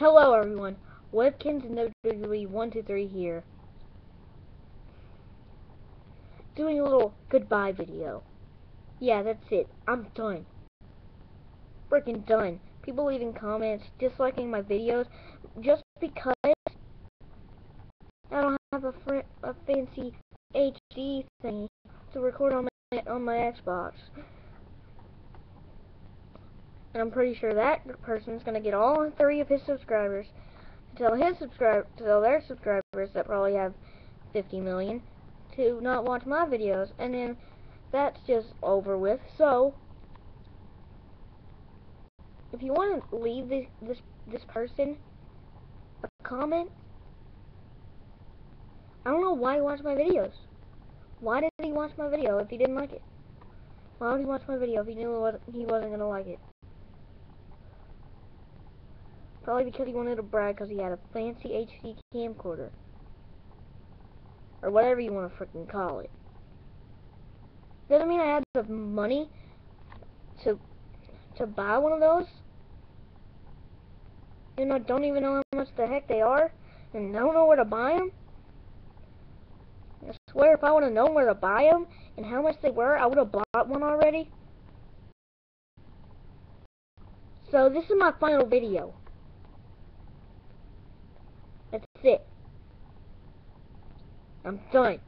Hello everyone, Webkinz and WWE 123 here. Doing a little goodbye video. Yeah, that's it. I'm done. Freaking done. People leaving comments, disliking my videos, just because I don't have a, a fancy HD thing to record on my on my Xbox. And I'm pretty sure that person's gonna get all three of his subscribers to tell his subscribe to tell their subscribers that probably have 50 million to not watch my videos, and then that's just over with. So if you want to leave this this this person a comment, I don't know why he watched my videos. Why did he watch my video if he didn't like it? Why would he watch my video if he knew he wasn't gonna like it? Probably because he wanted to brag because he had a fancy HD camcorder. Or whatever you want to freaking call it. Doesn't mean I had the money to to buy one of those. You know, don't even know how much the heck they are, and don't know where to buy them. I swear, if I would have known where to buy them and how much they were, I would have bought one already. So this is my final video. That's it. I'm done.